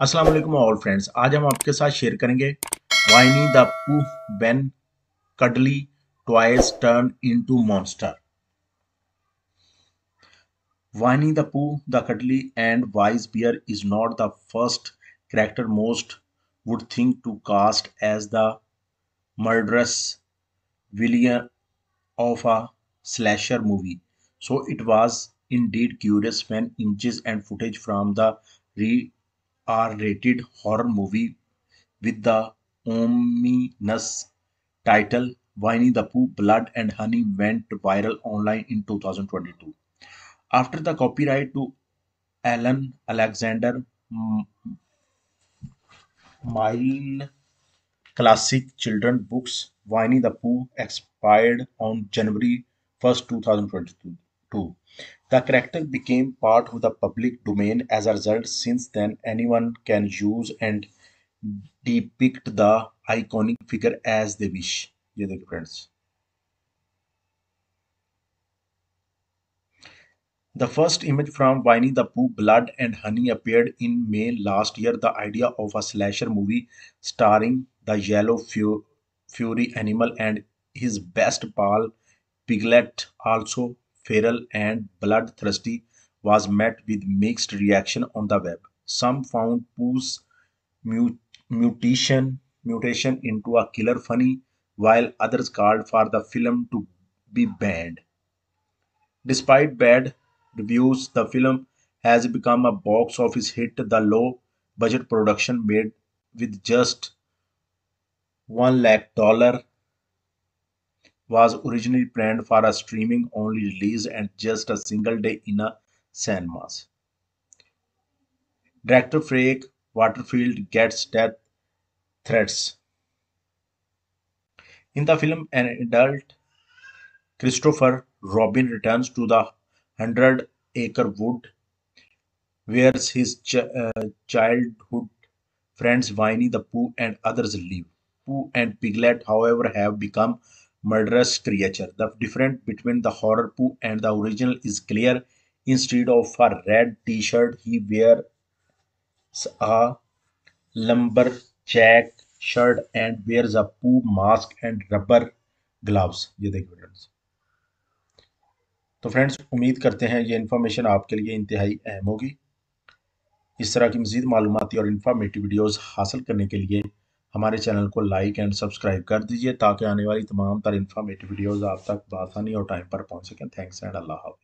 السلام علیکم آل فرینڈز آج ہم آپ کے ساتھ شیئر کریں گے Winnie the Pooh been cuddly toys turn into monster Winnie the Pooh the cuddly and wise bear is not the first character most would think to cast as the murderous villain of a slasher movie so it was in dead curious when inches and footage from the re R-rated horror movie with the ominous title Winnie the Pooh Blood and Honey went viral online in 2022. After the copyright to Alan Alexander Milne classic children books Winnie the Pooh expired on January 1st, 2022. The character became part of the public domain as a result. Since then, anyone can use and depict the iconic figure as they wish. ये देखिए friends. The first image from Winnie the Pooh, Blood and Honey appeared in May last year. The idea of a slasher movie starring the yellow fury animal and his best pal Piglet also feral and bloodthirsty was met with mixed reaction on the web. Some found Pooh's mutation, mutation into a killer funny, while others called for the film to be banned. Despite bad reviews, the film has become a box office hit. The low budget production made with just one lakh dollar was originally planned for a streaming only release and just a single day in a cinemas. Director Frank Waterfield gets death threats. In the film, an adult Christopher Robin returns to the Hundred Acre Wood, where his ch uh, childhood friends Winnie the Pooh and others live. Pooh and Piglet, however, have become murderous creature. The difference between the horror poo and the original is clear. Instead of a red t-shirt, he wears a lumberjack shirt and wears a poo mask and rubber gloves. یہ دیکھیں friends تو friends امید کرتے ہیں یہ information آپ کے لیے انتہائی اہم ہوگی اس طرح کی مزید معلوماتی اور انفرمیٹی ویڈیوز حاصل کرنے کے لیے ہمارے چینل کو لائک اینڈ سبسکرائب کر دیجیے تاکہ آنے والی تمام تر انفارمیٹیو ویڈیوز آپ تک بآسانی اور ٹائم پر پہنچ سکیں۔ تھینکس اینڈ اللہ حافظ۔